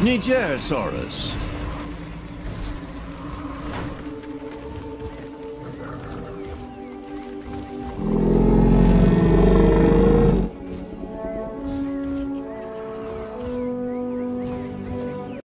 Nigerosaurus.